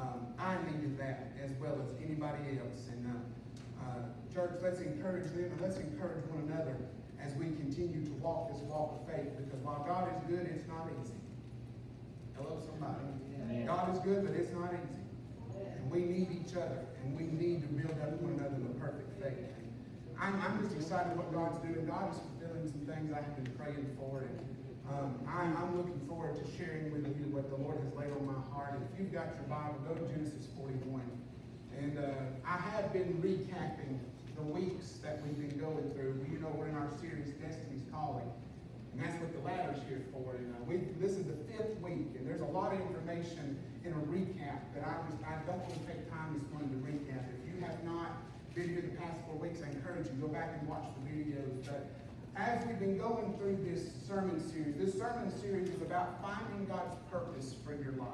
um, I needed that as well as anybody else. And uh, uh, church, let's encourage them and let's encourage one another as we continue to walk this walk of faith. Because while God is good, it's not easy. Hello, somebody. Amen. God is good, but it's not easy. And we need each other, and we need to build up one another in the perfect faith. I'm, I'm just excited what God's doing. God is fulfilling some things I have been praying for, and um, I'm, I'm looking forward to sharing with you what the Lord has laid on my heart. If you've got your Bible, go to Genesis 41. And uh, I have been recapping the weeks that we've been going through. You know, we're in our series, Destiny's Calling. And that's what the ladder's here for. And uh, we, this is the fifth week, and there's a lot of information in a recap that I, was, I don't want to take time this morning to recap. If you have not been here the past four weeks, I encourage you, go back and watch the videos. But as we've been going through this sermon series, this sermon series is about finding God's purpose for your life.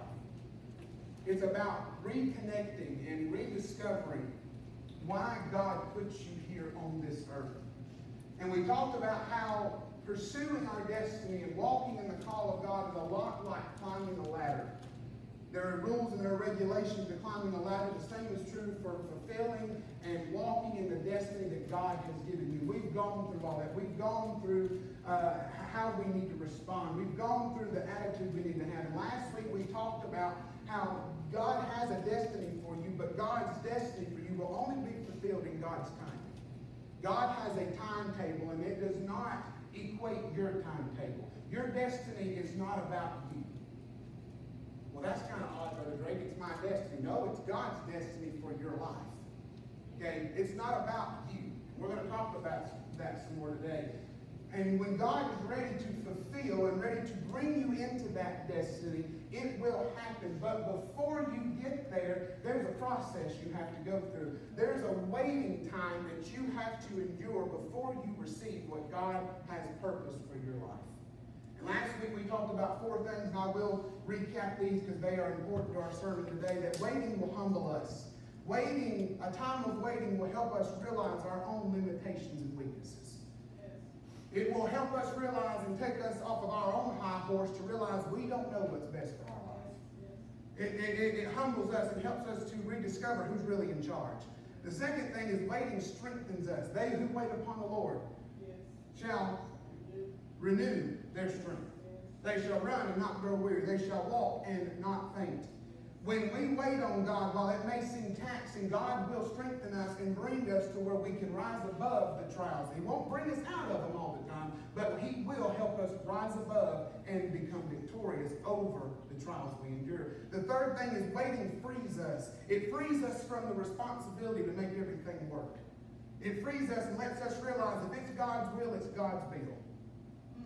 It's about reconnecting and rediscovering why God puts you here on this earth. And we talked about how pursuing our destiny and walking in the call of God is a lot like climbing a ladder. There are rules and there are regulations to climbing a ladder. The same is true for fulfilling and walking in the destiny that God has given you. We've gone through all that. We've gone through uh, how we need to respond. We've gone through the attitude we need to have. And last week we talked about how God has a destiny for you, but God's destiny for you will only be fulfilled in God's time. God has a timetable, and it does not equate your timetable. Your destiny is not about you. That's kind of odd, Brother Drake. It's my destiny. No, it's God's destiny for your life. Okay? It's not about you. We're going to talk about that some more today. And when God is ready to fulfill and ready to bring you into that destiny, it will happen. But before you get there, there's a process you have to go through. There's a waiting time that you have to endure before you receive what God has purposed for your life. Last week we talked about four things, and I will recap these because they are important to our sermon today. That waiting will humble us. Waiting, a time of waiting will help us realize our own limitations and weaknesses. It will help us realize and take us off of our own high horse to realize we don't know what's best for our life. It, it, it, humbles us and helps us to rediscover who's really in charge. The second thing is waiting strengthens us. They who wait upon the Lord shall renew their strength. They shall run and not grow weary. They shall walk and not faint. When we wait on God, while it may seem taxing, God will strengthen us and bring us to where we can rise above the trials. He won't bring us out of them all the time, but He will help us rise above and become victorious over the trials we endure. The third thing is waiting frees us. It frees us from the responsibility to make everything work. It frees us and lets us realize if it's God's will, it's God's will.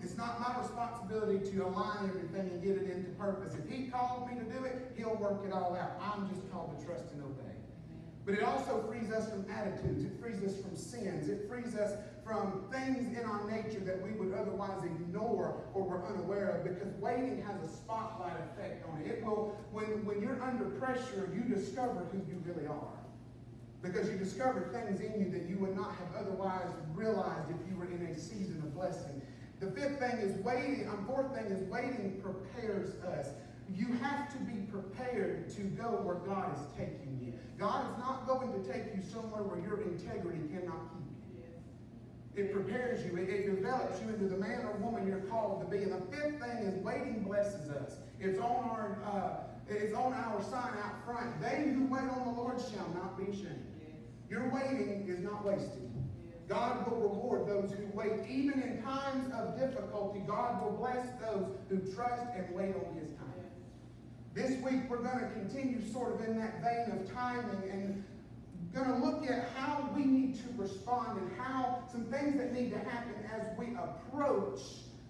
It's not my responsibility to align everything and get it into purpose. If He called me to do it, He'll work it all out. I'm just called to trust and obey. But it also frees us from attitudes. It frees us from sins. It frees us from things in our nature that we would otherwise ignore or we're unaware of because waiting has a spotlight effect on it. It will, when, when you're under pressure, you discover who you really are. Because you discover things in you that you would not have otherwise realized if you were in a season of blessing. The fifth thing is waiting. Um, fourth thing is waiting prepares us. You have to be prepared to go where God is taking you. God is not going to take you somewhere where your integrity cannot keep you. It prepares you. It, it develops you into the man or woman you're called to be. And the fifth thing is waiting blesses us. It's on our uh, it's on our sign out front. They who wait on the Lord shall not be ashamed. Your waiting is not wasted. God will reward those who wait. Even in times of difficulty, God will bless those who trust and wait on His time. This week, we're going to continue sort of in that vein of timing and going to look at how we need to respond and how some things that need to happen as we approach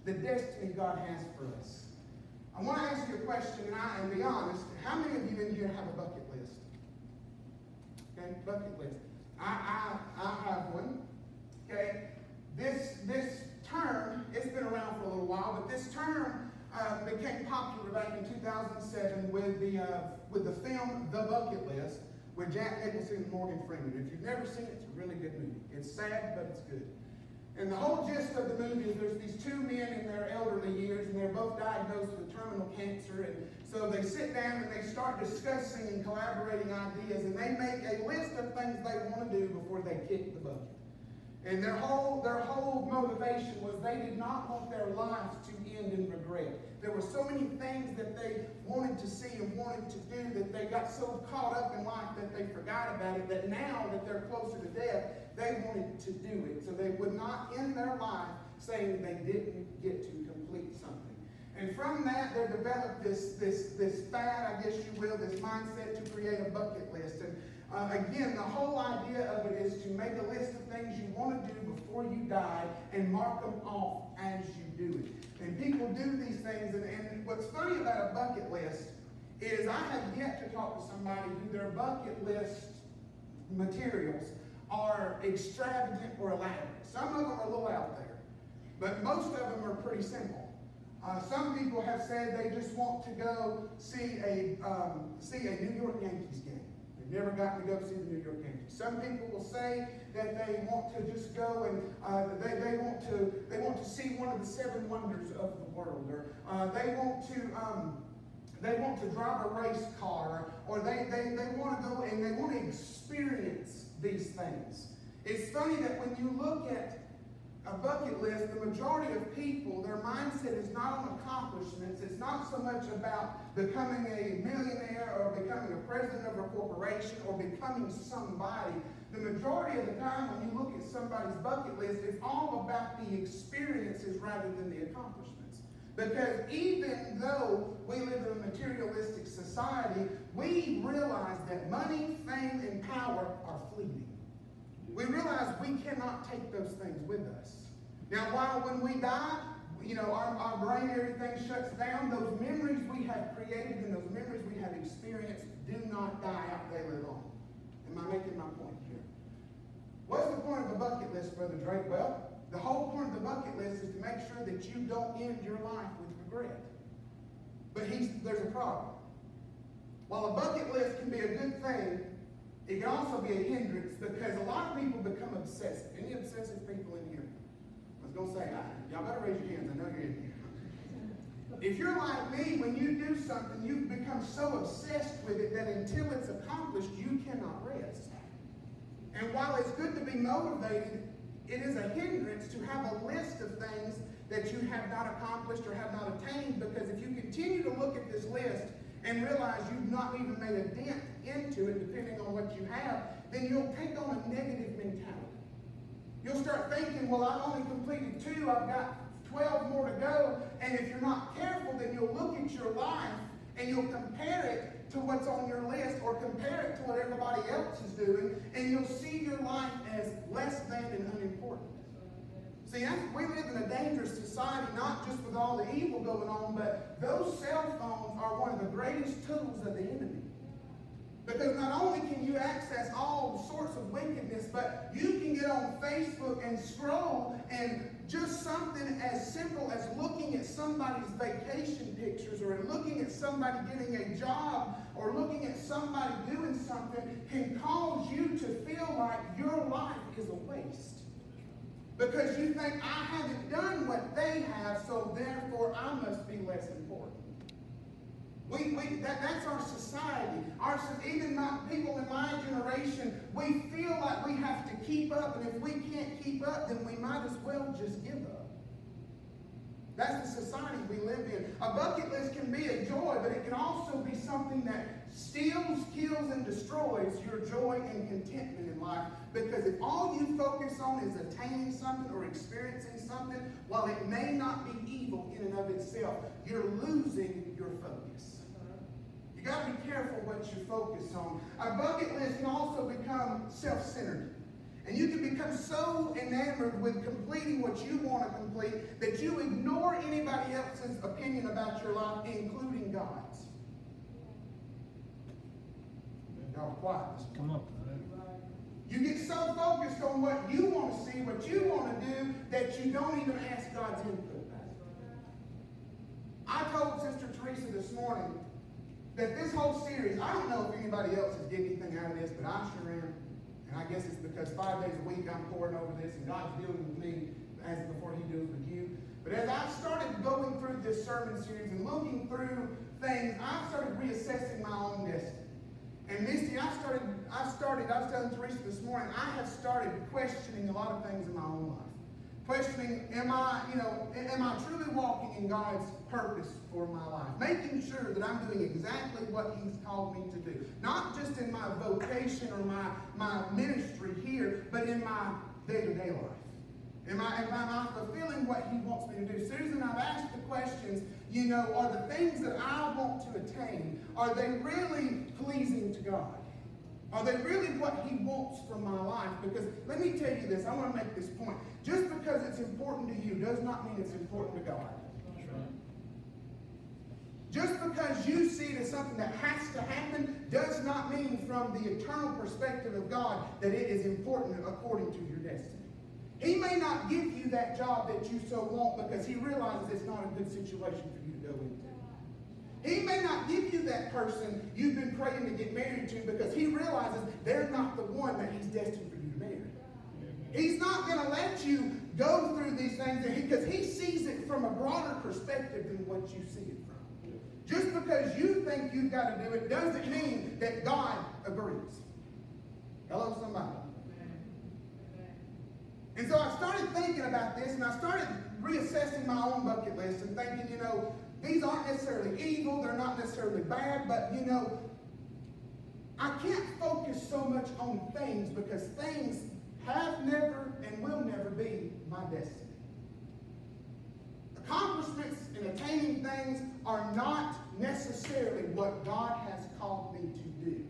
the destiny God has for us. I want to ask you a question, and, I, and be honest. How many of you in here have a bucket list? Okay, bucket list. I, I, I have one. Okay, this this term it's been around for a little while, but this term uh, became popular back in 2007 with the uh, with the film The Bucket List with Jack Nicholson and Morgan Freeman. If you've never seen it, it's a really good movie. It's sad, but it's good. And the whole gist of the movie is there's these two men in their elderly years, and they're both diagnosed with terminal cancer. And so they sit down and they start discussing and collaborating ideas, and they make a list of things they want to do before they kick the bucket. And their whole, their whole motivation was they did not want their lives to end in regret. There were so many things that they wanted to see and wanted to do that they got so caught up in life that they forgot about it, that now that they're closer to death, they wanted to do it. So they would not end their life saying they didn't get to complete something. And from that, they developed this, this, this fad, I guess you will, this mindset to create a bucket list. And uh, again, the whole idea of it is to make a list of things you want to do before you die and mark them off as you do it. And people do these things, and, and what's funny about a bucket list is I have yet to talk to somebody who their bucket list materials are extravagant or elaborate. Some of them are a little out there, but most of them are pretty simple. Uh, some people have said they just want to go see a um, see a New York Yankees game. Never gotten to go see the New York Yankees. Some people will say that they want to just go and uh, they, they want to they want to see one of the seven wonders of the world, or uh, they want to um, they want to drive a race car, or they, they, they want to go and they want to experience these things. It's funny that when you look at a bucket list, the majority of people, their mindset is not on accomplishments. It's not so much about becoming a millionaire or becoming a president of a corporation or becoming somebody. The majority of the time when you look at somebody's bucket list, it's all about the experiences rather than the accomplishments. Because even though we live in a materialistic society, we realize that money, fame, and power are fleeting. We realize we cannot take those things with us. Now, while when we die, you know, our, our brain, everything shuts down, those memories we have created and those memories we have experienced do not die out, they live on. Am I making my point here? What's the point of a bucket list, Brother Drake? Well, the whole point of the bucket list is to make sure that you don't end your life with regret. But there's a problem. While a bucket list can be a good thing, it can also be a hindrance because a lot of people become obsessive. Any obsessive people in here? Don't say, y'all better raise your hands. I know you're in here. If you're like me, when you do something, you become so obsessed with it that until it's accomplished, you cannot rest. And while it's good to be motivated, it is a hindrance to have a list of things that you have not accomplished or have not attained because if you continue to look at this list and realize you've not even made a dent into it, depending on what you have, then you'll take on a negative mentality. You'll start thinking, well, I've only completed two, I've got 12 more to go. And if you're not careful, then you'll look at your life and you'll compare it to what's on your list or compare it to what everybody else is doing, and you'll see your life as less than and unimportant. See, we live in a dangerous society, not just with all the evil going on, but those cell phones are one of the greatest tools of the enemy. Because not only can you access all sorts of wickedness, but you can get on Facebook and scroll and just something as simple as looking at somebody's vacation pictures or looking at somebody getting a job or looking at somebody doing something can cause you to feel like your life is a waste. Because you think, I haven't done what they have, so therefore I must be less important. We, we, that, that's our society. Our, even people in my generation, we feel like we have to keep up, and if we can't keep up, then we might as well just give up. That's the society we live in. A bucket list can be a joy, but it can also be something that steals, kills, and destroys your joy and contentment in life. Because if all you focus on is attaining something or experiencing something, while it may not be evil in and of itself, you're losing your focus. You got to be careful what you focus on. A bucket list can also become self-centered. And you can become so enamored with completing what you want to complete that you ignore anybody else's opinion about your life, including God's. Y'all quiet. Come on. You get so focused on what you want to see, what you want to do, that you don't even ask God's input. I told Sister Teresa this morning that this whole series, I don't know if anybody else is getting anything out of this, but I sure am. And I guess it's because five days a week I'm pouring over this and God's dealing with me as before he deals with you. But as I've started going through this sermon series and looking through things, I've started reassessing my own destiny. And Misty, I started, I started, I was telling Teresa this morning, I have started questioning a lot of things in my own life. Questioning, am I, you know, am I truly walking in God's purpose for my life? Making sure that I'm doing exactly what He's called me to do. Not just in my vocation or my, my ministry here, but in my day-to-day life. Am I, am I fulfilling what He wants me to do? Susan, I've asked the questions, you know, are the things that I want to attain, are they really pleasing to God? Are they really what He wants from my life? Because let me tell you this, I want to make this point. Just because it's important to you does not mean it's important to God. Just because you see it as something that has to happen does not mean from the eternal perspective of God that it is important according to your destiny. He may not give you that job that you so want because he realizes it's not a good situation for you to go into. He may not give you that person you've been praying to get married to because he realizes they're not the one that he's destined for you to marry. He's not going to let you go through these things because he sees it from a broader perspective than what you see it. Just because you think you've got to do it doesn't mean that God agrees. Hello, somebody. And so I started thinking about this and I started reassessing my own bucket list and thinking, you know, these aren't necessarily evil, they're not necessarily bad, but you know, I can't focus so much on things because things have never and will never be my destiny. Accomplishments and attaining things are not necessarily what God has called me to do.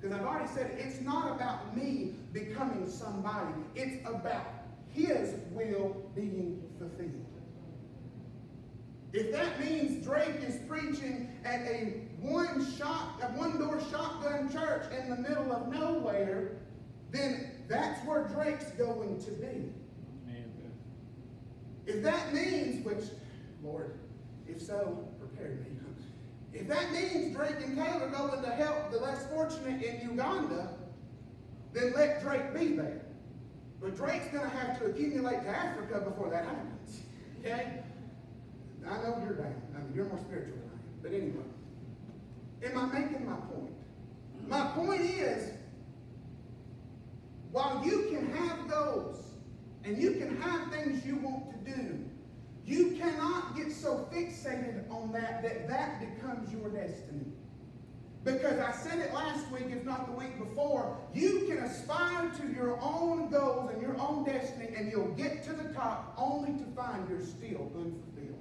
Because I've already said it, it's not about me becoming somebody. It's about His will being fulfilled. If that means Drake is preaching at a one shot, a one door shotgun church in the middle of nowhere, then that's where Drake's going to be. If that means, which, Lord, if so, prepare me. If that means Drake and Taylor going to help the less fortunate in Uganda, then let Drake be there. But Drake's going to have to accumulate to Africa before that happens. Okay? I know you're down. I mean, you're more spiritual than I am. But anyway, am I making my point? My point is, while you can have goals and you can have things you want to do, you cannot get so fixated on that that that becomes your destiny. Because I said it last week, if not the week before, you can aspire to your own goals and your own destiny, and you'll get to the top only to find you're still unfulfilled.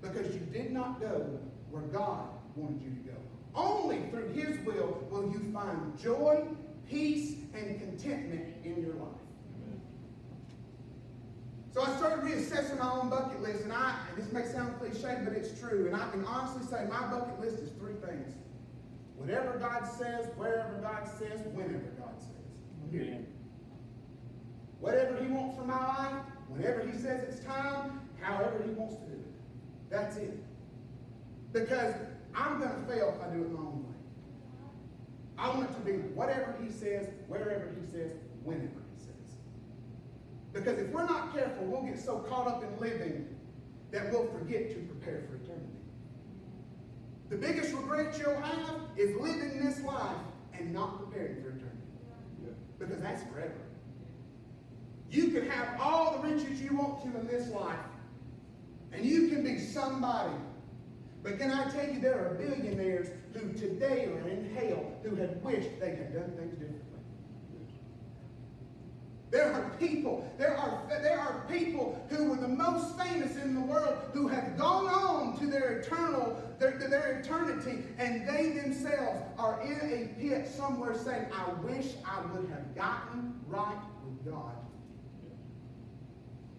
Because you did not go where God wanted you to go. Only through His will will you find joy, peace, and contentment in your life. So I started reassessing my own bucket list, and I, and this may sound cliche, but it's true. And I can honestly say my bucket list is three things. Whatever God says, wherever God says, whenever God says. Period. Whatever He wants for my life, whenever He says it's time, however He wants to do it. That's it. Because I'm going to fail if I do it my own way. I want it to be whatever He says, wherever He says, whenever because if we're not careful, we'll get so caught up in living that we'll forget to prepare for eternity. The biggest regret you'll have is living this life and not preparing for eternity. Because that's forever. You can have all the riches you want to in this life, and you can be somebody. But can I tell you, there are billionaires who today are in hell who had wished they had done things differently. There are people, there are, there are people who were the most famous in the world who have gone on to their eternal, their, their eternity, and they themselves are in a pit somewhere saying, I wish I would have gotten right with God.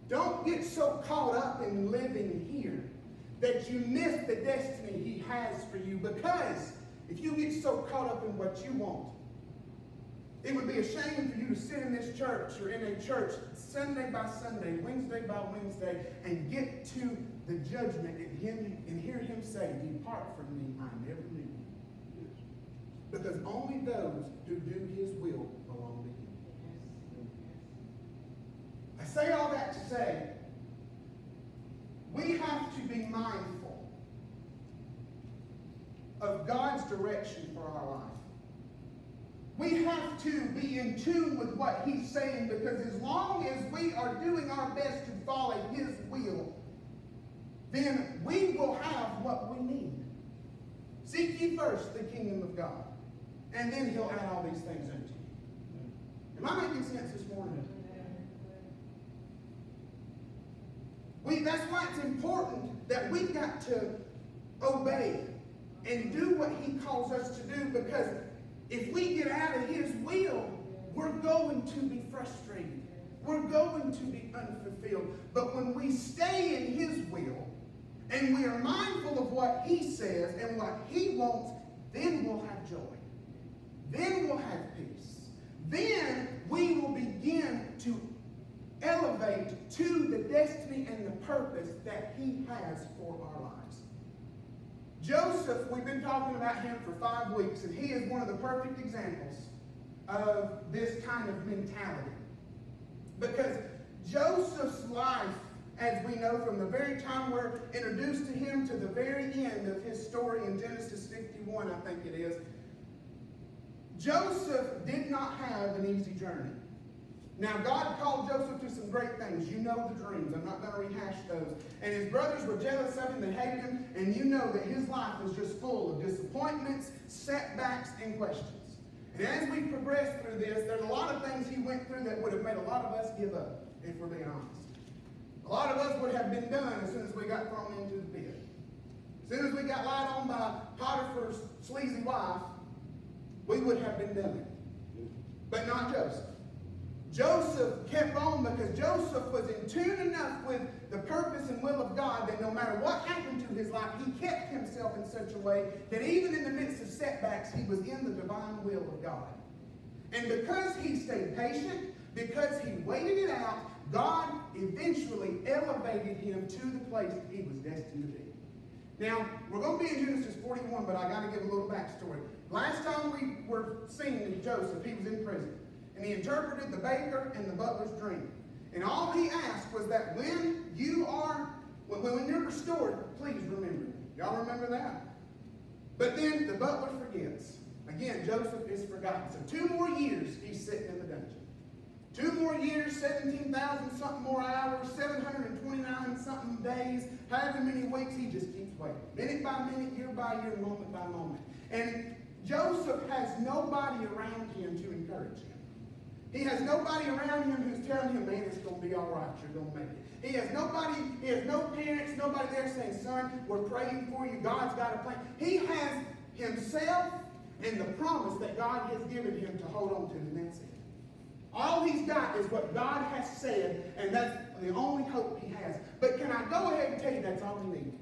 Don't get so caught up in living here that you miss the destiny he has for you because if you get so caught up in what you want, it would be a shame for you to sit in this church or in a church Sunday by Sunday, Wednesday by Wednesday, and get to the judgment and, him, and hear him say, Depart from me, I never knew you. Because only those who do his will belong to him. I say all that to say, we have to be mindful of God's direction for our life. We have to be in tune with what He's saying because as long as we are doing our best to follow His will, then we will have what we need. Seek ye first the kingdom of God, and then He'll add all these things unto you. Am I making sense this morning? We, that's why it's important that we've got to obey and do what He calls us to do because if we get out of His will, we're going to be frustrated. We're going to be unfulfilled. But when we stay in His will and we are mindful of what He says and what He wants, then we'll have joy. Then we'll have peace. Then we will begin to elevate to the destiny and the purpose that He has for our. Joseph, we've been talking about him for five weeks, and he is one of the perfect examples of this kind of mentality. Because Joseph's life, as we know from the very time we're introduced to him to the very end of his story in Genesis 51, I think it is, Joseph did not have an easy journey. Now, God called Joseph to some great things. You know the dreams. I'm not going to rehash those. And his brothers were jealous of him. They hated him. And you know that his life was just full of disappointments, setbacks, and questions. And as we progress through this, there's a lot of things he went through that would have made a lot of us give up, if we're being honest. A lot of us would have been done as soon as we got thrown into the pit. As soon as we got lied on by Potiphar's sleazy wife, we would have been done. But not Joseph. Joseph kept on because Joseph was in tune enough with the purpose and will of God that no matter what happened to his life, he kept himself in such a way that even in the midst of setbacks, he was in the divine will of God. And because he stayed patient, because he waited it out, God eventually elevated him to the place he was destined to be. Now, we're going to be in Genesis 41, but I got to give a little backstory. Last time we were seeing Joseph, he was in prison and he interpreted the baker and the butler's dream. And all he asked was that when you are, when, when you're restored, please remember. me. Y'all remember that? But then the butler forgets. Again, Joseph is forgotten. So two more years he's sitting in the dungeon. Two more years, 17,000 something more hours, 729 something days, however many weeks, he just keeps waiting. Minute by minute, year by year, moment by moment. And Joseph has nobody around him to encourage him. He has nobody around him who's telling him, man, it's going to be all right. You're going to make it. He has nobody, he has no parents, nobody there saying, son, we're praying for you. God's got a plan. He has himself and the promise that God has given him to hold on to, and that's it. All he's got is what God has said, and that's the only hope he has. But can I go ahead and tell you that's all he needs?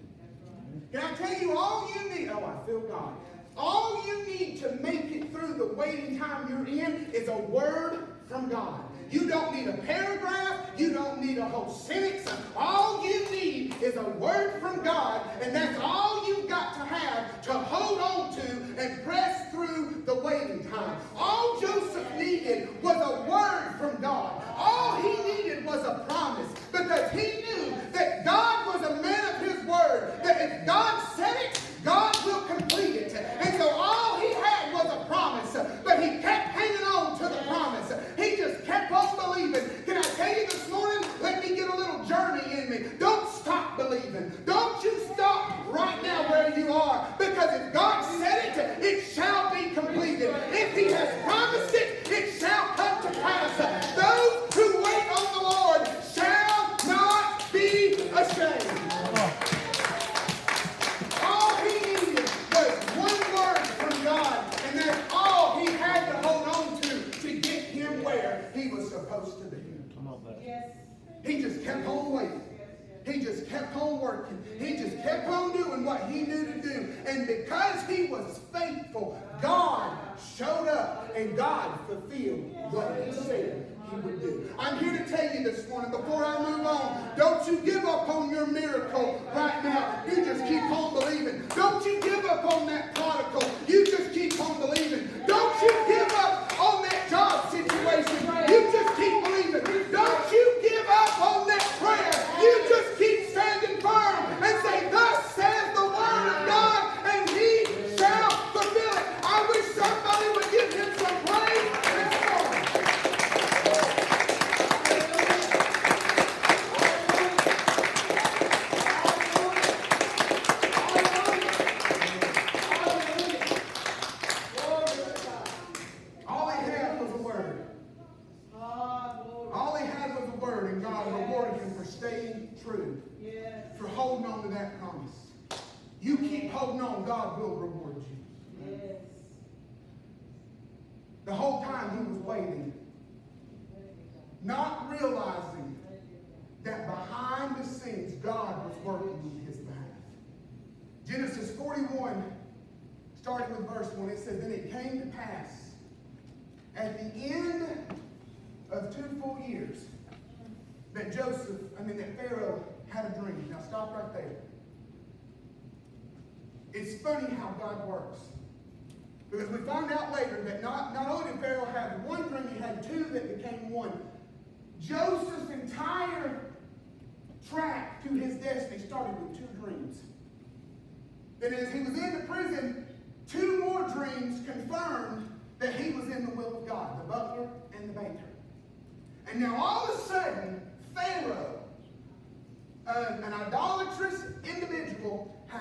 Can I tell you all you need? Oh, I feel God. All you need to make it through the waiting time you're in is a word from God. You don't need a paragraph. You don't need a whole sentence. All you need is a word from God, and that's all you've got to have to hold on to and press through the waiting time. All Joseph needed was a word from God. All he needed was a promise because he knew that God was a man of his word, that if God said it, God will complete it. And so all he had was a promise, but he kept hanging on to the promise. He just kept on believing. Can I tell you this morning? Let me get a little journey in me. Don't stop believing. Don't you stop right now where you are. Because if God said it, it shall be completed. If he has promised it, it shall come to pass. Those who wait on the Lord shall not be ashamed. All he needed was one word from God, and that's all he had to hold on to to get him where he was supposed to be. He just kept on waiting. He just kept on working. He just kept on doing what he knew to do. And because he was faithful, God showed up and God fulfilled what he said he would do. I'm here to tell you this morning, before I move on, don't you give up on your miracle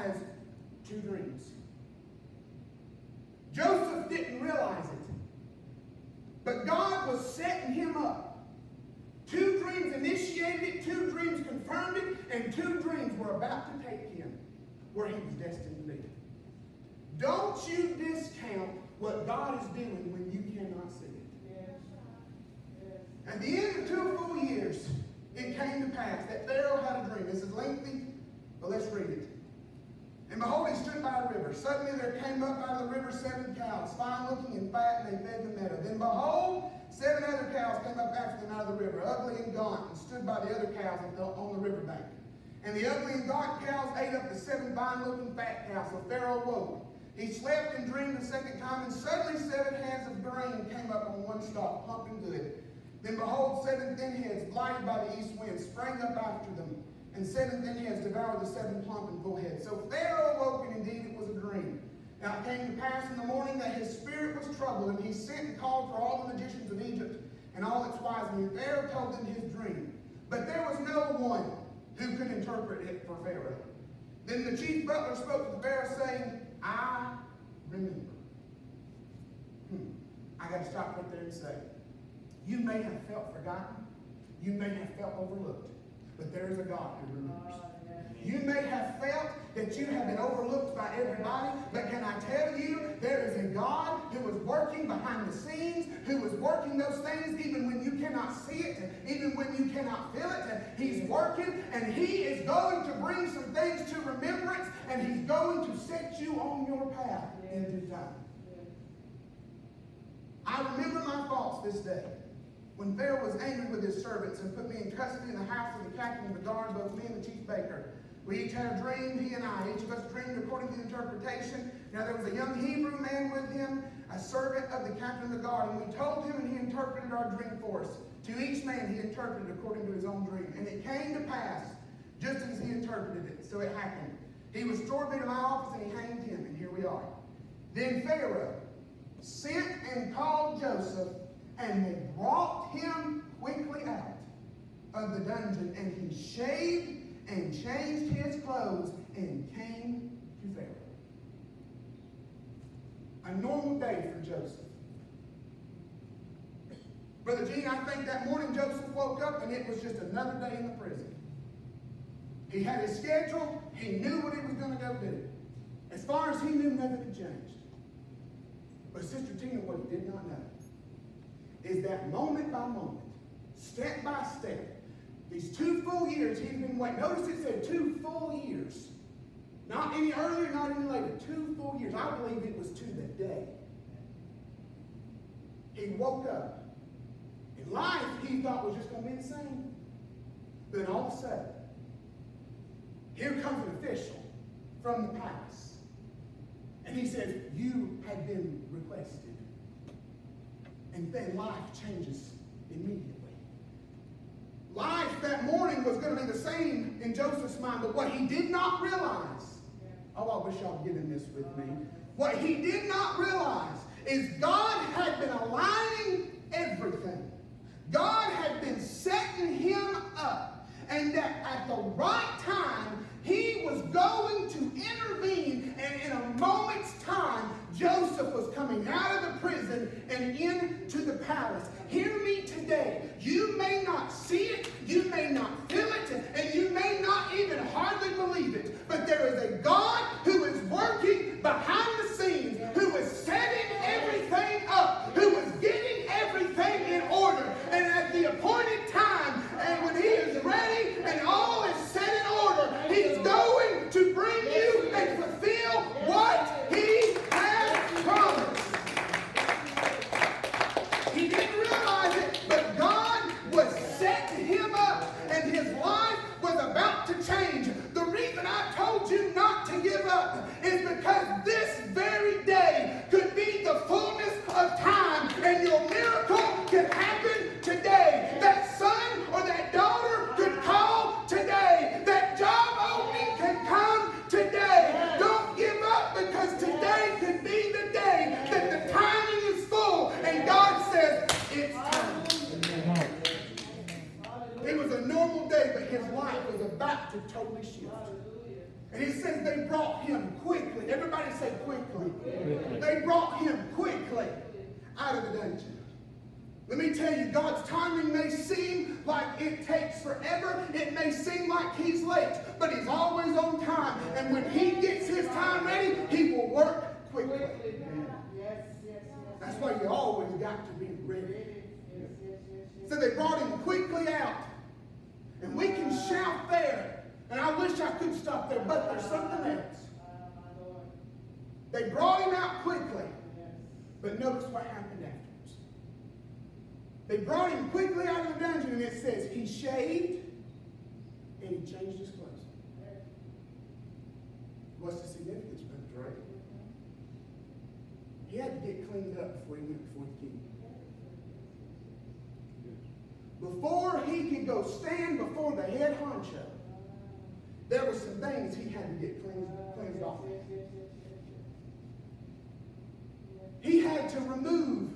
has two dreams. Joseph didn't realize it. But God was setting him up. Two dreams initiated it, two dreams confirmed it, and two dreams were about to take him where he was destined to be. Don't you discount what God is doing when you cannot see it. At the end of two full years, it came to pass that Pharaoh had a dream. This is lengthy, but let's read it. And behold, he stood by a river. Suddenly there came up out of the river seven cows, fine looking and fat, and they fed the meadow. Then behold, seven other cows came up after them out of the river, ugly and gaunt, and stood by the other cows on the river bank. And the ugly and gaunt cows ate up the seven fine looking fat cows. So Pharaoh awoke. He slept and dreamed a second time, and suddenly seven heads of grain came up on one stalk, pumping good. Then behold, seven thin heads, blighted by the east wind, sprang up after them and seven thin heads devoured the seven plump and full heads. So Pharaoh awoke, and indeed it was a dream. Now it came to pass in the morning that his spirit was troubled, and he sent and called for all the magicians of Egypt and all its wise men. Pharaoh told them his dream. But there was no one who could interpret it for Pharaoh. Then the chief butler spoke to the Pharaoh, saying, I remember. Hmm. I got to stop right there and say, you may have felt forgotten. You may have felt overlooked. But there is a God who remembers. Oh, you may have felt that you have been overlooked by everybody, but can I tell you, there is a God who is working behind the scenes, who is working those things even when you cannot see it, even when you cannot feel it. And he's working, and He is going to bring some things to remembrance, and He's going to set you on your path in due time. I remember my thoughts this day. When Pharaoh was angry with his servants and put me in custody in the house of the captain of the guard, both me and the chief baker, we each had a dream, he and I. Each of us dreamed according to the interpretation. Now there was a young Hebrew man with him, a servant of the captain of the guard, and we told him and he interpreted our dream for us. To each man he interpreted according to his own dream. And it came to pass, just as he interpreted it. So it happened. He restored me to my office and he hanged him, and here we are. Then Pharaoh sent and called Joseph and they brought him quickly out of the dungeon, and he shaved and changed his clothes and came to Pharaoh. A normal day for Joseph. Brother Gene, I think that morning Joseph woke up and it was just another day in the prison. He had his schedule. He knew what he was going to go do. As far as he knew, nothing had changed. But Sister Tina, what he did not know is that moment by moment, step by step, these two full years he's been waiting. Notice it said two full years. Not any earlier, not any later. Two full years. I believe it was to the day. He woke up. In life, he thought was just going to be the same. Then all of a sudden, here comes an official from the palace. And he says, You had been requested and then life changes immediately. Life that morning was going to be the same in Joseph's mind, but what he did not realize, oh, I wish y'all get in this with me. What he did not realize is God had been aligning everything. God had been setting him up, and that at the right time, he was going was coming out of the prison and into the palace. Hear me today. You may not see it, you may not feel it, and you may not even hardly believe it, but there is a God who is working behind the scenes, who is setting everything up, who is getting everything in order. And the appointed time. And when he is ready and all is set in order, he's going to bring you and fulfill what he has promised. about to change. The reason I told you not to give up is because this very day could be the fullness of time and your miracle can happen today. That son or that daughter could call today. That job opening can come today. Don't give up because today could be the day that the timing is full and God says, it's time to totally shift. And he says they brought him quickly. Everybody say quickly. Quickly. They brought him quickly out of the dungeon. Let me tell you, God's timing may seem like it takes forever. It may seem like he's late, but he's always on time. And when he gets his time ready, he will work quickly. Yes, yes, yes. That's why you always got to be ready. So they brought him quickly out. And we can shout there. And I wish I could stop there, but there's something else. They brought him out quickly. But notice what happened afterwards. They brought him quickly out of the dungeon, and it says he shaved and he changed his clothes. What's the significance, Brother Drake? He had to get cleaned up before he went before the king. Before he could go stand before the head honcho, there were some things he had to get cleansed, cleansed off. Yes. He had to remove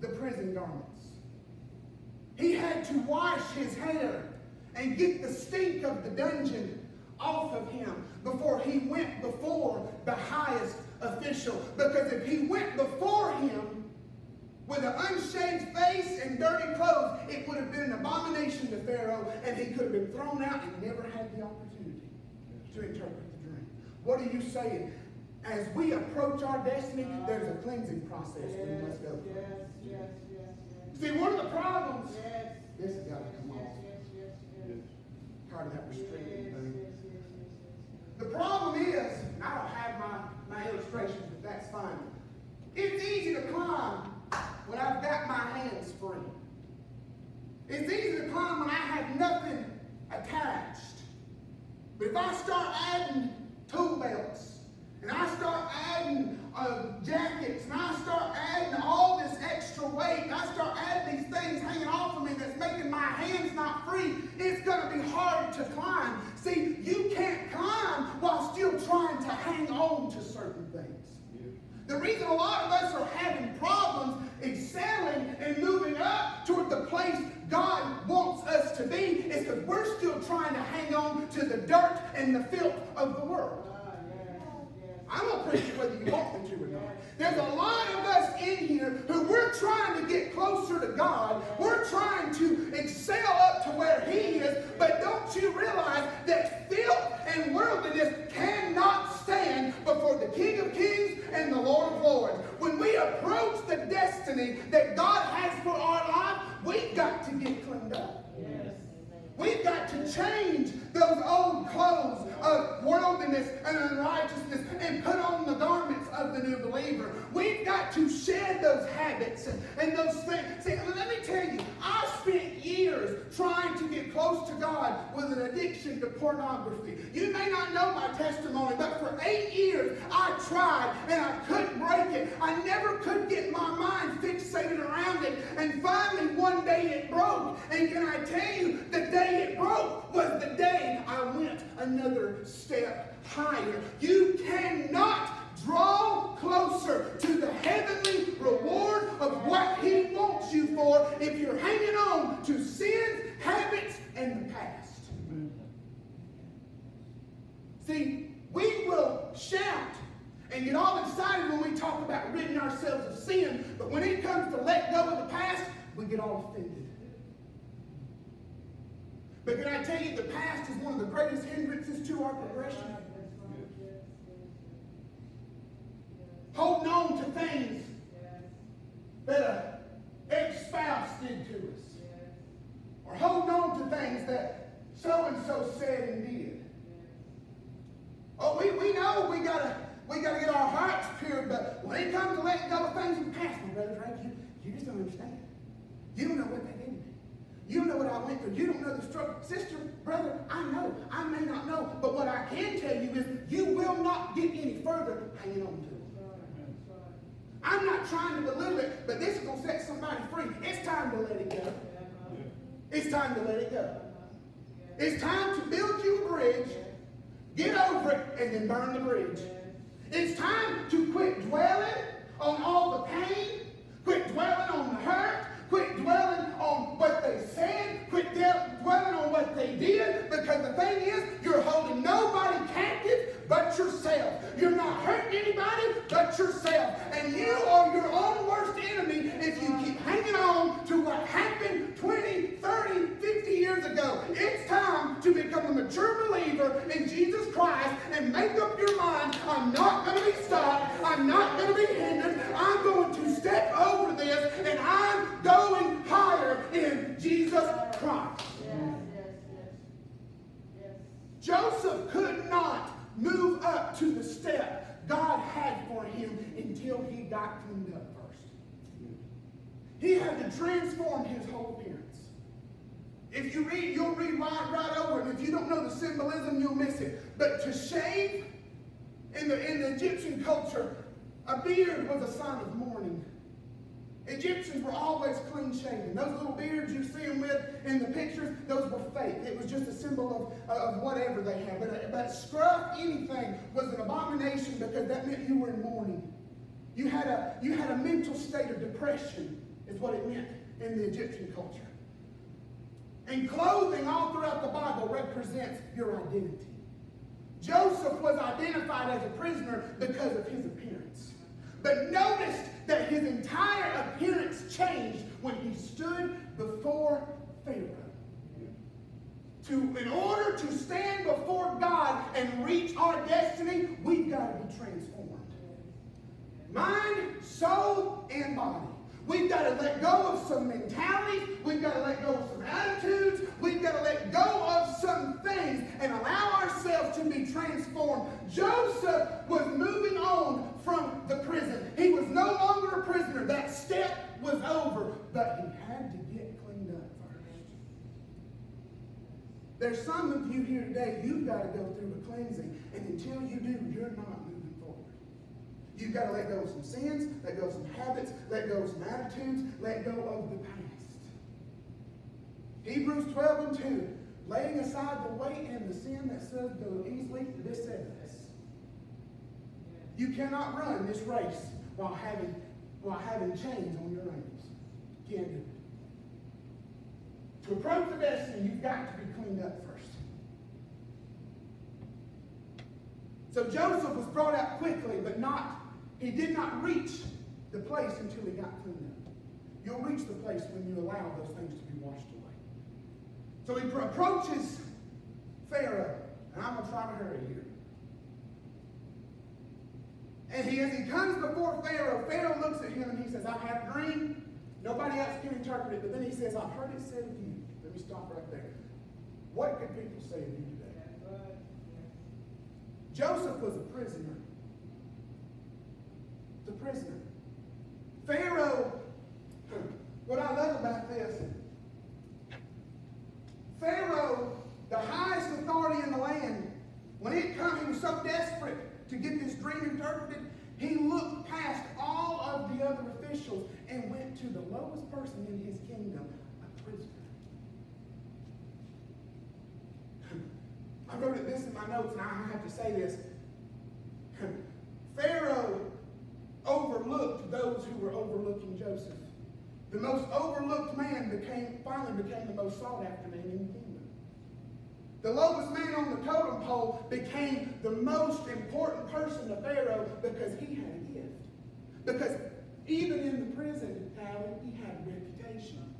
the prison garments. He had to wash his hair and get the stink of the dungeon off of him before he went before the highest official. Because if he went before him with an unshaved face and dirty clothes, it would have been an abomination to Pharaoh and he could have been thrown out and never had the opportunity to interpret the dream. What are you saying? As we approach our destiny, there's a cleansing process we must go through. Yes, yes, yes, yes. See, one of the problems, Yes. this has got to come off. yes, yes, yes. Tired of that Yes, restricting yes, thing. yes, yes, yes. The problem is, and I don't have my, my illustrations, but that's fine. It's easy to climb when I've got my hands free. It's easy to climb when I have nothing attached. But if I start adding tool belts, and I start adding uh, jackets, and I start adding all this extra weight, I start adding these things hanging off of me that's making my hands not free, it's going to be hard to climb. See, you can't climb while still trying to hang on to certain things. The reason a lot of us are having problems excelling and moving up toward the place God wants us to be is because we're still trying to hang on to the dirt and the filth of the world. I'm going to preach it whether you want me to or not. There's a lot of us in here who we're trying to get closer to God. We're trying to excel up to where He is. But don't you realize that filth and worldliness cannot stand before the King of Kings and the Lord of Lords? When we approach the destiny that God has for our life, we've got to get cleaned up. Yes. We've got to change those old clothes of worldliness and unrighteousness and put on the garments of the new believer. We've got to shed those habits and, those things. See, let me tell you, I spent years trying to get close to God with an addiction to pornography. You may not know my testimony, but for eight years I tried and I couldn't break it. I never could get my mind fixated around it. And finally, one day it broke. And can I tell you, the day it broke was the day I went another step higher. You cannot draw closer to the heavenly reward of what He wants you for if you're hanging on to sins, habits, and the past. See, we will shout and get all excited when we talk about ridding ourselves of sin, but when it comes to let go of the past, we get all offended. But can I tell you, the past is one of the greatest hindrances to our progression. Holding on to things that a ex-spouse did to us. Or holding on to things that so-and-so said and did. Oh, we, we know we gotta we gotta get our hearts pure, but when it comes to letting go of things in the past, my brother Frank, you, you just don't understand. You don't know what me. You know what I went through. You don't know the struggle. Sister, brother, I know. I may not know. But what I can tell you is you will not get any further hanging on to it. I'm not trying to belittle it, but this is going to set somebody free. It's time to let it go. It's time to let it go. It's time to build you a bridge, get over it, and then burn the bridge. It's time to quit dwelling on all the pain, quit dwelling on the hurt, Quit dwelling on what they said. Quit dwelling on what they did. Because the thing is, you're holding nobody captive but yourself. You're not hurting anybody but yourself. And you are your own worst enemy if you keep hanging on to what happened 20, 30, 50 years ago. It's time to become a mature believer in Jesus Christ and make up your mind I'm not going to be stopped. I'm not going to be hindered. I'm going to step over this and I'm going higher in Jesus Christ. Joseph could not move up to the step God had for him until he got cleaned up first. He had to transform his whole appearance. If you read, you'll read right, right over it. And if you don't know the symbolism, you'll miss it. But to shave in the, in the Egyptian culture, a beard was a sign of mourning. Egyptians were always clean shaven. Those little beards you see them with in the pictures, those were fake. It was just a symbol of, of whatever they had. But, but scruff anything was an abomination because that meant you were in mourning. You had a, you had a mental state of depression, is what it meant in the Egyptian culture. And clothing all throughout the Bible represents your identity. Joseph was identified as a prisoner because of his appearance. But notice that his entire appearance changed when he stood before Pharaoh. To, in order to stand before God and reach our destiny, we've got to be transformed. Mind, soul, and body. We've got to let go of some mentalities. We've got to let go of some attitudes. We've got to let go of some things and allow ourselves to be transformed. Joseph was moving on from the prison. He was no longer a prisoner. That step was over, but he had to get cleaned up first. There's some of you here today, you've got to go through a cleansing, and until you do, you're not. You've got to let go of some sins, let go of some habits, let go of some attitudes, let go of the past. Hebrews 12 and 2, laying aside the weight and the sin that so easily beset us. You cannot run this race while having, while having chains on your ankles. Can't do it. To approach the destiny, you've got to be cleaned up first. So Joseph was brought out quickly, but not, he did not reach the place until he got cleaned up. You'll reach the place when you allow those things to be washed away. So he approaches Pharaoh, and I'm going to try to hurry here. And he, as he comes before Pharaoh, Pharaoh looks at him and he says, I've had a dream. Nobody else can interpret it. But then he says, I've heard it said of you. Let me stop right there. What could people say of you today? Joseph was a prisoner. Prisoner. Pharaoh, what I love about this, Pharaoh, the highest authority in the land, when it come, he was so desperate to get this dream interpreted, he looked past all of the other officials and went to the lowest person in his kingdom, a prisoner. I wrote this in my notes, and I have to say this. Pharaoh overlooked those who were overlooking Joseph. The most overlooked man became finally became the most sought after man in the kingdom. The lowest man on the totem pole became the most important person to Pharaoh because he had a gift. Because even in the prison, Howard, he had a reputation.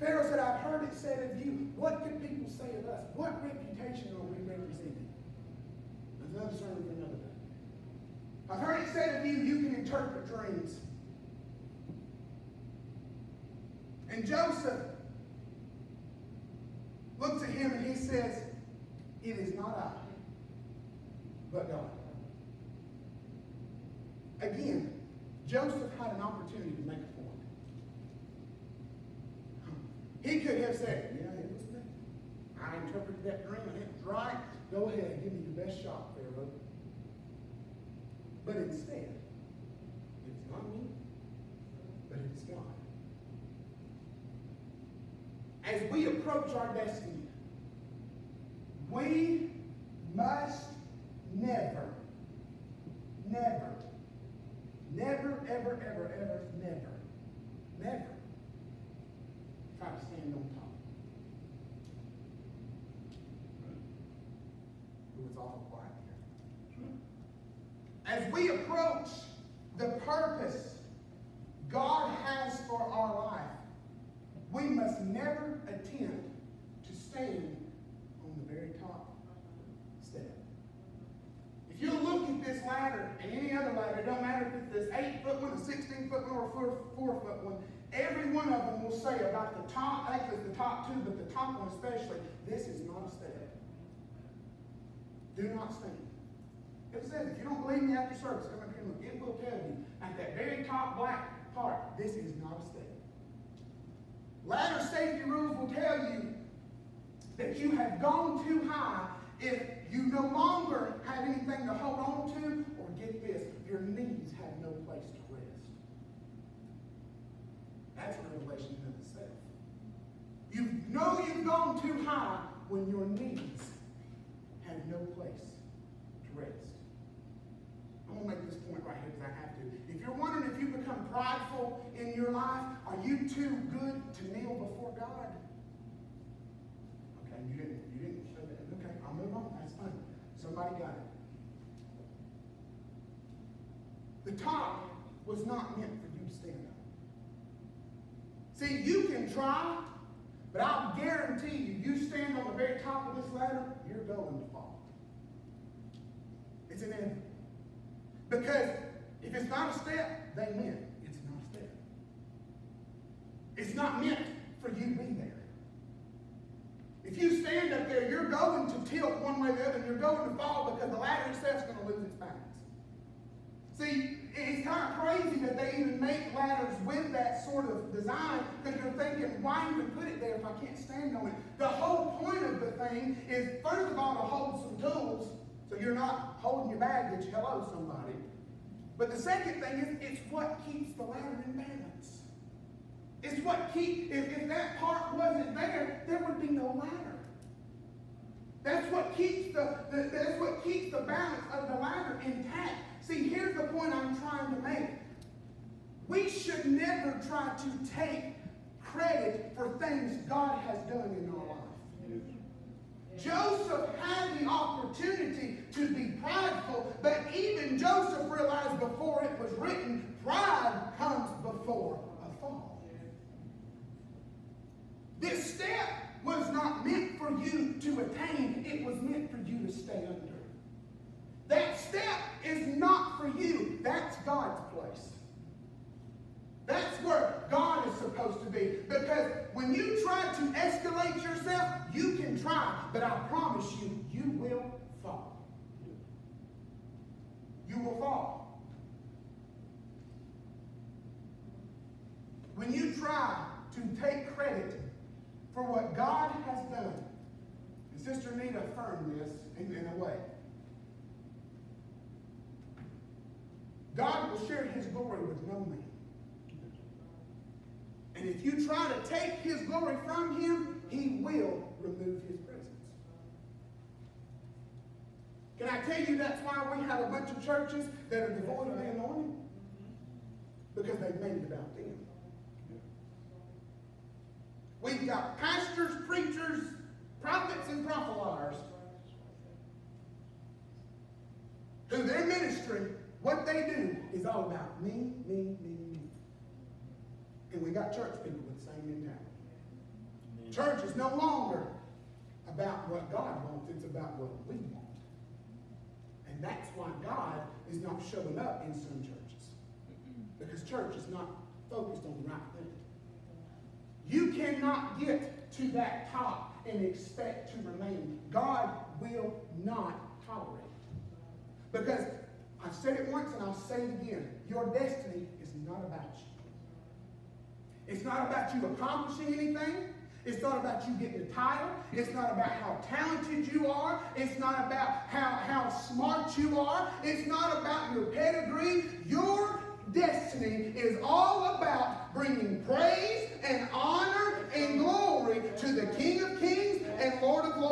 Pharaoh said, I've heard it said of you. What could people say of us? What reputation are we representing? Another sermon for another. I've heard it said of you, you can interpret dreams. And Joseph looks at him and he says, It is not I, but God. Again, Joseph had an opportunity to make a point. He could have said, Yeah, it was me. I interpreted that dream and it was right. Go ahead, give me your best shot. But instead, it's not me, but it's God. As we approach our destiny, we must never, never, never, ever, ever, ever, never, never try to stand on top. It was awful quiet here. As we approach the purpose God has for our life, we must never attempt to stand on the very top step. If you look at this ladder and any other ladder, it don't matter if it's this eight foot one, a 16 foot one, or a four, four foot one, every one of them will say about the top, actually the top two, but the top one especially, this is not a step. Do not stand. It says, if you don't believe me after service, come up here and look. It will tell you at that very top black part, this is not a step. Ladder safety rules will tell you that you have gone too high if you no longer have anything to hold on to, or get this, your knees have no place to rest. That's a revelation. You know you've gone too high when your knees have no place to rest. I'm going to make this point right here because I have to. If you're wondering if you become prideful in your life, are you too good to kneel before God? Okay, you didn't, you didn't show that. Okay, I'll move on. That's fine. Somebody got it. The top was not meant for you to stand on. See, you can try, but I'll guarantee you, you stand on the very top of this ladder, you're going to fall. It's inevitable. Because if it's not a step, they meant it's not a step. It's not meant for you to be there. If you stand up there, you're going to tilt one way or the other, and you're going to fall because the ladder itself is going to lose its balance. See, it's kind of crazy that they even make ladders with that sort of design because you're thinking, why even put it there if I can't stand on it? The whole point of the thing is, first of all, to hold some tools so you're not holding your baggage. Hello, somebody. But the second thing is, it's what keeps the ladder in balance. It's what keep. If, if that part wasn't there, there would be no ladder. That's what keeps the, the that's what keeps the balance of the ladder intact. See, here's the point I'm trying to make. We should never try to take credit for things God has done in our life. Joseph had the opportunity to be prideful, but even Joseph realized before it was written, pride comes before a fall. This step was not meant for you to attain, it was meant for you to stay under. That step is not for you, that's God's place. That's where God is supposed to be. Because when you try to escalate yourself, you can try, but I promise you, you will fall. You will fall. When you try to take credit for what God has done, and Sister Nita affirmed this in, in a way. God will share his glory with no man. And if you try to take his glory from him, he will remove his presence. Can I tell you that's why we have a bunch of churches that are devoid of the anointing? Because they've made it about them. We've got pastors, preachers, prophets, and propheliers who their ministry, what they do, is all about me, me, me, me. And we got church people with the same mentality. Church is no longer about what God wants, it's about what we want. And that's why God is not showing up in some churches. Because church is not focused on the right thing. You cannot get to that top and expect to remain. God will not tolerate. Because I've said it once and I'll say it again. Your destiny is not about you. It's not about you accomplishing anything. It's not about you getting a title. It's not about how talented you are. It's not about how, how smart you are. It's not about your pedigree. Your destiny is all about bringing praise and honor and glory to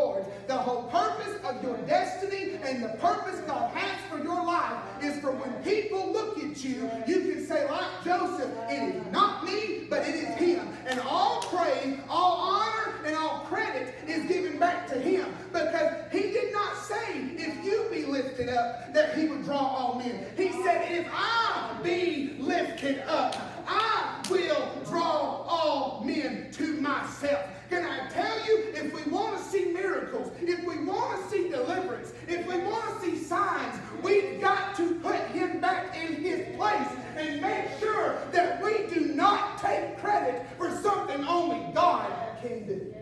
Lord. The whole purpose of your destiny and the purpose God has for your life is for when people look at you, you can say, like Joseph, it is not me, but it is him. And all praise, all honor, and all credit is given back to him. Because he did not say, if you be lifted up, that he would draw all men. He said, if I be lifted up, I will draw all men to myself. Can I tell you, if we want to see miracles, if we want to see deliverance, if we want to see signs, we've got to put him back in his place and make sure that we do not take credit for something only God can do.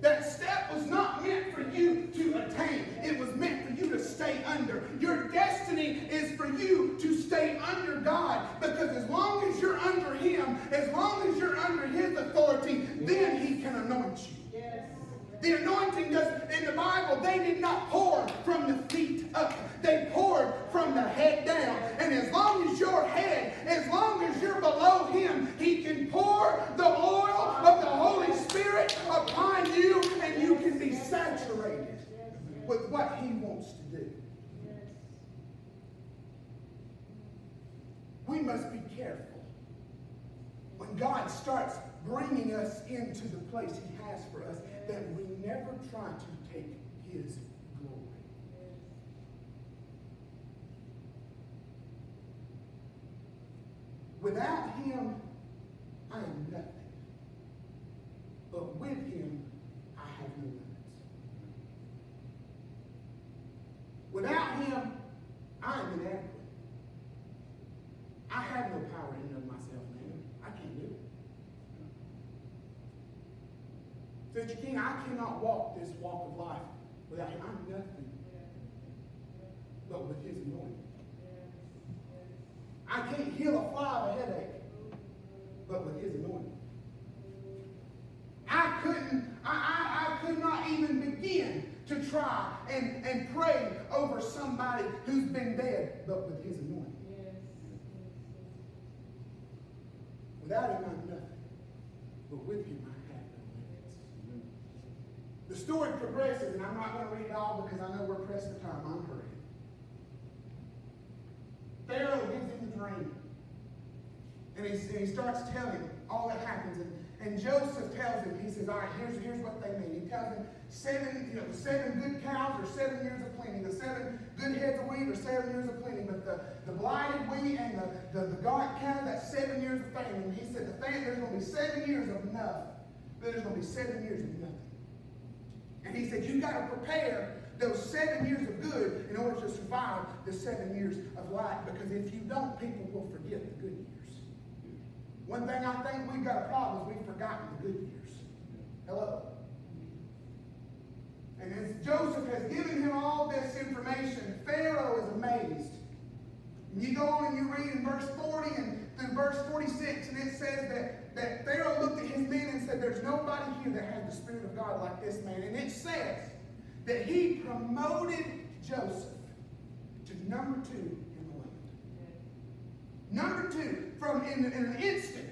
That step was not meant for you to attain. It was meant for you to stay under. Your destiny is for you to stay under God because as long as you're under Him, as long as you're under His authority, then He can anoint you. The anointing does, in the Bible, they did not pour from the feet up. They poured from the head down. And as long as your head, as long as you're below him, he can pour the oil of the Holy Spirit upon you and you can be saturated with what he wants to do. We must be careful. When God starts bringing us into the place he has for us, that we never try to take his glory. Without him, I am nothing. But with him, I have no limits. Without him, I am inadequate. I have no power in and of myself, man. I can't do it. Sister King, I cannot walk this walk of life without him. I'm nothing but with his anointing. I can't heal a fly of a headache, but with his anointing. I couldn't, I, I, I could not even begin to try and, and pray over somebody who's been dead, but with his anointing. Without him, I'm nothing. But with him, I have no limits. The story progresses, and I'm not going to read it all because I know we're pressed for time. I'm hurrying. Pharaoh gives him the dream. And he, and he starts telling all that happens. And, and Joseph tells him, he says, all right, here's, here's what they mean. He tells him seven, you know, seven good cows or seven years of plenty. The seven good heads of wheat or seven years of plenty. But the, the blighted wheat and the, the, the gaunt cow, that's seven years of famine. He said, the famine, there's going to be seven years of enough. But there's going to be seven years of nothing. And he said, you've got to prepare those seven years of good in order to survive the seven years of life. Because if you don't, people will forget the good years. One thing I think we've got a problem is we've forgotten the good years. Hello? And as Joseph has given him all this information, Pharaoh is amazed. And you go on and you read in verse 40 and through verse 46, and it says that, that Pharaoh looked at his men and said, There's nobody here that has the Spirit of God like this man. And it says that he promoted Joseph to number two in the land. Number two, from in, in an instant,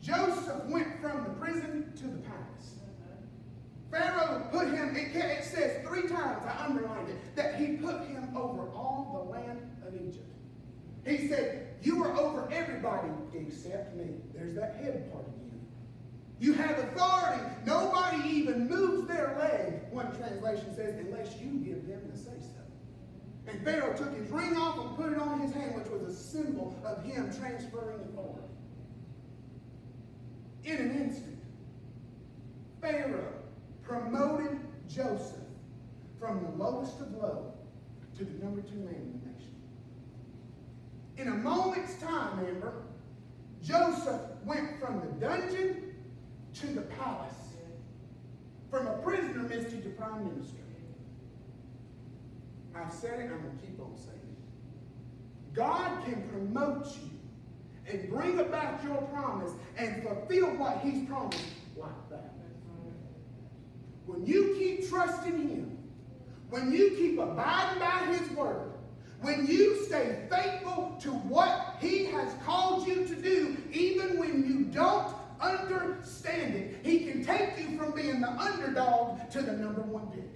Joseph went from the prison to the palace. Pharaoh put him, it, it says three times, I underlined it, that he put him over all the land of Egypt. He said, You are over everybody except me. There's that head part again. You have authority. Nobody even moves their leg, one translation says, unless you give them the say so. And Pharaoh took his ring off and put it on his hand, which was a symbol of him transferring authority. In an instant, Pharaoh promoted Joseph from the lowest of low to the number two man in the nation. In a moment's time, Amber, Joseph went from the dungeon to the palace. From a prisoner, Misty, to prime minister. I've said it, I'm going to keep on saying it. God can promote you and bring about your promise and fulfill what he's promised like that. When you keep trusting him, when you keep abiding by his word, when you stay faithful to what he has called you to do, even when you don't understand it, he can take you from being the underdog to the number one pick.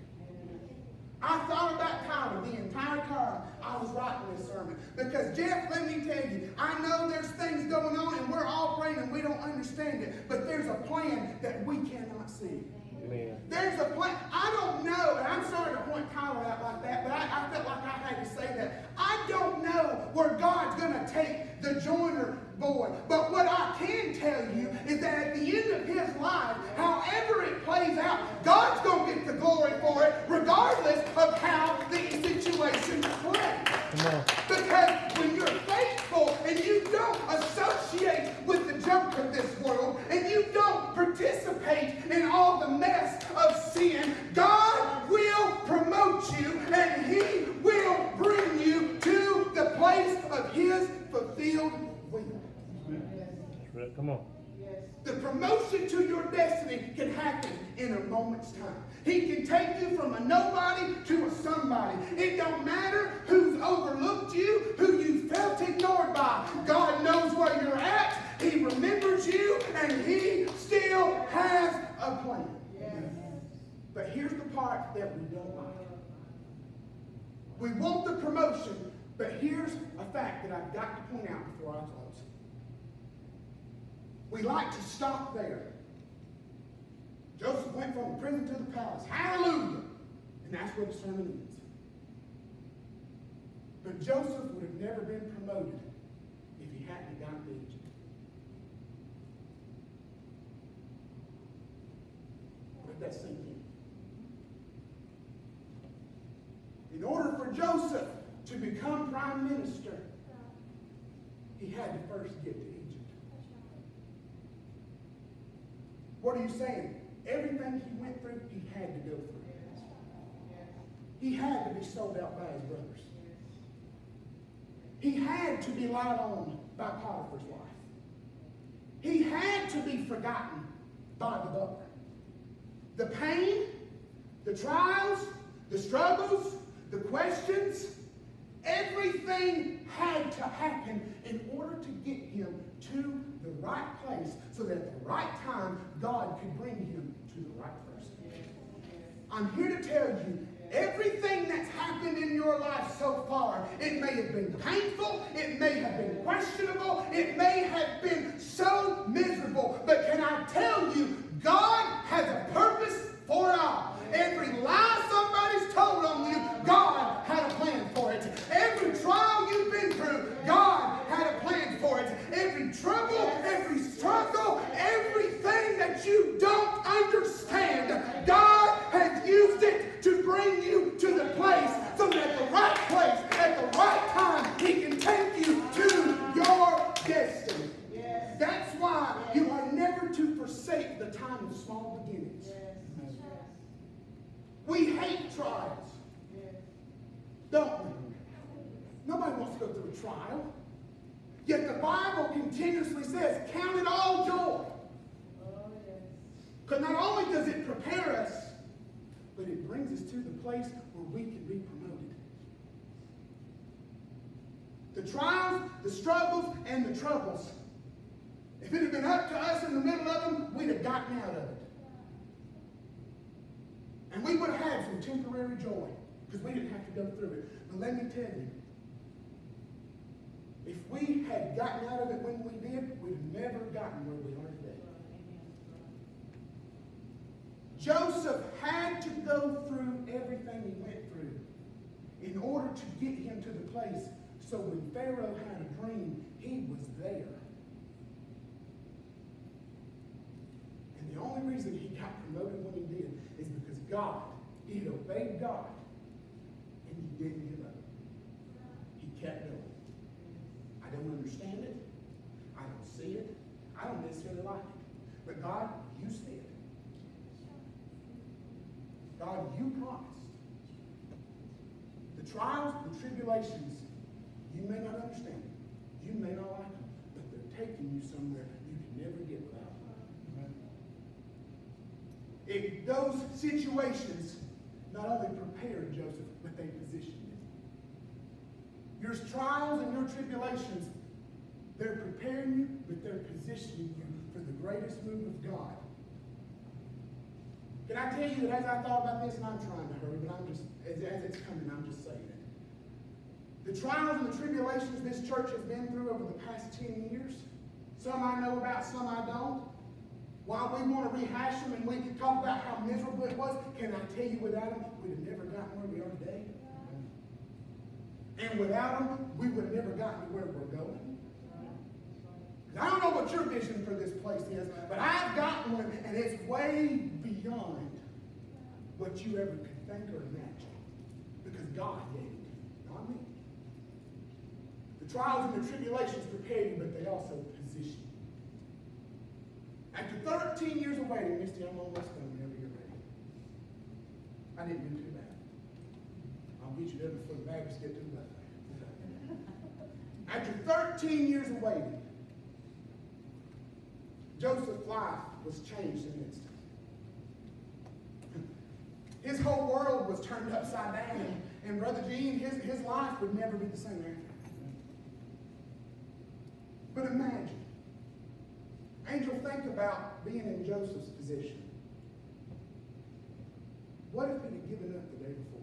I thought about Tyler the entire time I was writing this sermon. Because, Jeff, let me tell you, I know there's things going on and we're all praying and we don't understand it. But there's a plan that we cannot see. Amen. There's a plan. I don't know, and I'm sorry to point Tyler out like that, but I, I felt like I had to say that. I don't know where God's going to take the joiner boy. But what I can tell you is that at the end of his life, however it plays out, God's going to get the glory for it, regardless of how the situation plays. Because when you're faithful and you don't associate with the junk of this world and you don't participate in all the mess of sin, God will promote you and He will bring you to the place of His fulfilled will. Come on. Yes. The promotion to your destiny can happen in a moment's time. He can take you from a nobody to a somebody. It don't matter who's overlooked you, who you felt ignored by. God knows where you're at. He remembers you, and He still has a plan. Yes. But here's the part that we don't like. We want the promotion, but here's a fact that I've got to point out before I close. We like to stop there. Joseph went from the prison to the palace. Hallelujah! And that's where the sermon ends. But Joseph would never been promoted if he hadn't to Egypt. Let that sink in. In order for Joseph to become prime minister, he had to first get to Egypt. What are you saying? Everything he went through, he had to go through. He had to be sold out by his brothers. He had to be lied on by Potiphar's wife. He had to be forgotten by the butler. The pain, the trials, the struggles, the questions, everything had to happen in order to get him to the right place so that at the right time God could bring him to the right person. I'm here to tell you everything that's happened in your life so far, it may have been painful, it may have been questionable, it may have been so miserable, but can I tell you, God has a purpose for all. Every lie somebody's told on you, God had a plan for it. Every trial you've been through, God had a plan for it. Every trouble, every struggle, everything that you don't understand, God has used it to bring you to the place so that at the right place, at the right time, He can take you to your destiny. That's why you are never to forsake the time of small. We hate trials, don't we? Nobody wants to go through a trial. Yet the Bible continuously says, count it all joy. Because not only does it prepare us, but it brings us to the place where we can be promoted. The trials, the struggles, and the troubles. If it had been up to us in the middle of them, we'd have gotten out of it. And we would have had some temporary joy because we didn't have to go through it. But let me tell you, if we had gotten out of it when we did, we'd have never gotten where we are today. Joseph had to go through everything he went through in order to get him to the place so when Pharaoh had a dream, he was there. And the only reason he got promoted when he did is because God, he obeyed God, and he didn't give up. He kept going. I don't understand it. I don't see it. I don't necessarily like it. But God, you see. God, you promised. The trials and tribulations, you may not understand. You may not like them. But they're taking you somewhere you can never get without them. If those situations not only prepared Joseph, but they positioned him. Your trials and your tribulations, they're preparing you, but they're positioning you for the greatest move of God. Can I tell you that as I thought about this, and I'm trying to hurry, but I'm just, as, as it's coming, I'm just saying it. The trials and the tribulations this church has been through over the past 10 years, some I know about, some I don't. While we want to rehash them and we can talk about how miserable it was, can I tell you without them, we'd have never gotten where we are today? And without them, we would have never gotten to where we're going. I don't know what your vision for this place is, but I've got one, and it's way beyond what you ever could think or imagine. Because God gave it not me. The trials and the tribulations prepare you, but they also. After 13 years of waiting, Misty, I'm almost done whenever you're ready. I didn't do too bad. I'll beat you there before the Baptists get to the. After 13 years of waiting, Joseph's life was changed in an instant. His whole world was turned upside down. And, and Brother Gene, his, his life would never be the same after. But imagine. Angel, think about being in Joseph's position. What if he had given up the day before?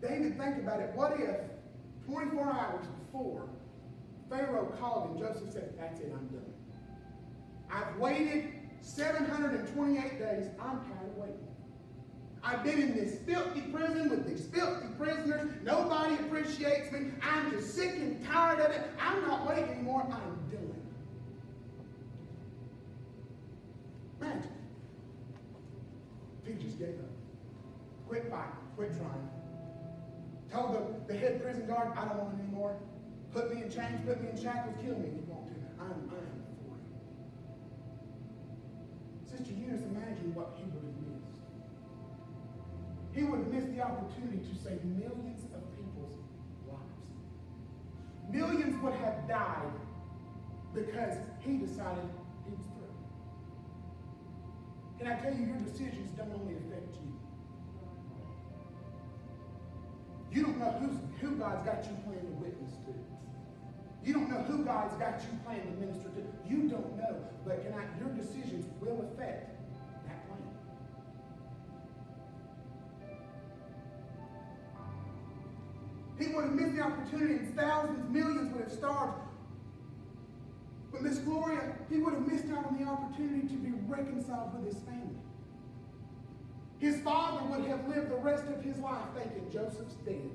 David, think about it. What if 24 hours before Pharaoh called and Joseph said, That's it, I'm done. I've waited 728 days. I'm tired of waiting. I've been in this filthy prison with these filthy prisoners. Nobody appreciates me. I'm just sick and tired of it. I'm not waiting anymore. I'm done. Imagine. He just gave up. Quit fighting. Quit trying. Told the, the head prison guard, I don't want it anymore. Put me in chains, put me in shackles, kill me if you want to. I'm, I'm for it. Sister Eunice, imagine what missed. He would missed the opportunity to save millions of people's lives. Millions would have died because he decided he was through. Can I tell you, your decisions don't only affect you. You don't know who's, who God's got you playing to witness to. You don't know who God's got you playing to minister to. You don't know. But can I, your decisions will affect He would have missed the opportunity and thousands, millions would have starved. But Miss Gloria, he would have missed out on the opportunity to be reconciled with his family. His father would have lived the rest of his life thinking Joseph's dead.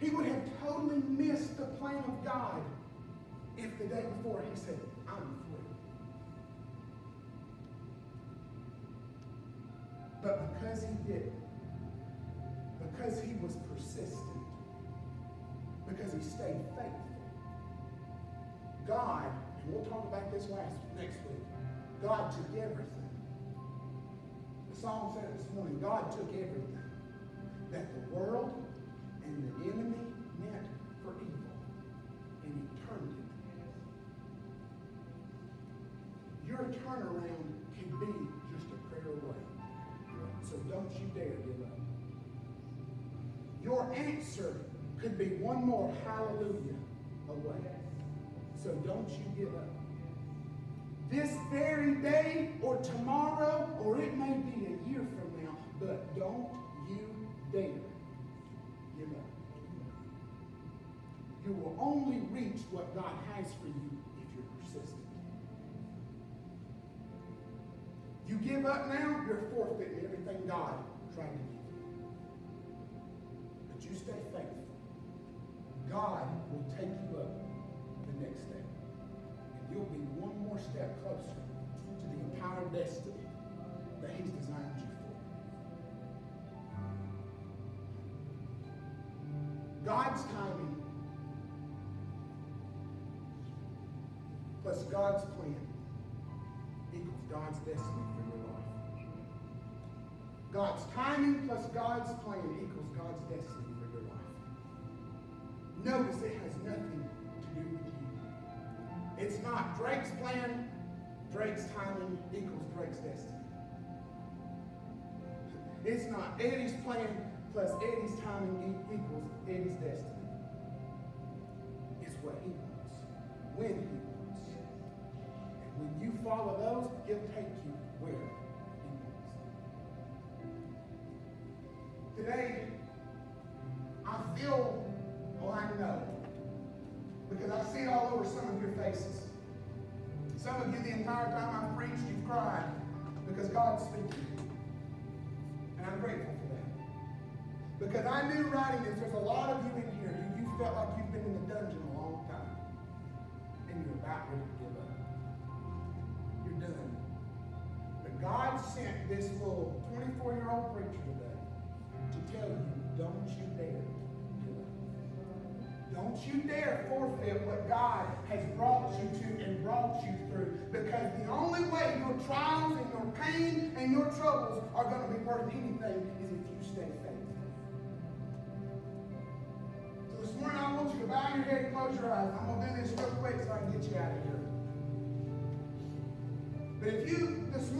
He would have totally missed the plan of God if the day before he said, I'm free. But because he did, because he was persistent, because he stayed faithful, God, and we'll talk about this last next week, God took everything. The psalm said this morning, God took everything that the world and the enemy meant for evil, and he turned it. Your turnaround can be just a prayer away. So don't you dare give up. Your answer could be one more hallelujah away. So don't you give up. This very day or tomorrow, or it may be a year from now, but don't you dare give up. You will only reach what God has for you if you're persistent. You give up now, you're forfeiting everything God tried to give you. Stay faithful. God will take you up the next day. And you'll be one more step closer to the entire destiny that He's designed you for. God's timing plus God's plan equals God's destiny for your life. God's timing plus God's plan equals God's destiny. Notice it has nothing to do with you. It's not Drake's plan, Drake's timing equals Drake's destiny. It's not Eddie's plan plus Eddie's timing equals Eddie's destiny. It's what he wants, when he wants. And when you follow those, he'll take you where he wants. Today, I feel, oh, I know, because I see it all over some of your faces. Some of you, the entire time I've preached, you've cried because God's speaking. And I'm grateful for that. Because I knew writing this, there's a lot of you in here who you felt like you've been in the dungeon a long time. And you're about ready to give up. You're done. But God sent this little 24-year-old preacher today to tell you, don't you dare. Don't you dare forfeit what God has brought you to and brought you through. Because the only way your trials and your pain and your troubles are going to be worth anything is if you stay faithful. So this morning I want you to bow your head and close your eyes. I'm gonna do this real quick so I can get you out of here. But if you this